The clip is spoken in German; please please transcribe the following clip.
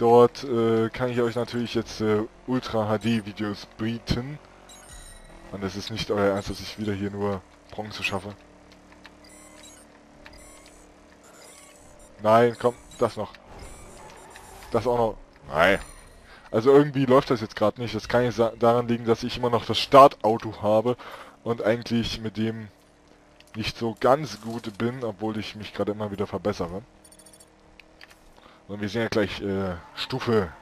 Dort äh, kann ich euch natürlich jetzt äh, Ultra HD Videos bieten. Und es ist nicht euer Ernst, dass ich wieder hier nur Bronze schaffe. Nein, komm, das noch. Das auch noch. Nein. Also irgendwie läuft das jetzt gerade nicht. Das kann jetzt daran liegen, dass ich immer noch das Startauto habe und eigentlich mit dem nicht so ganz gut bin, obwohl ich mich gerade immer wieder verbessere. Und wir sind ja gleich äh, Stufe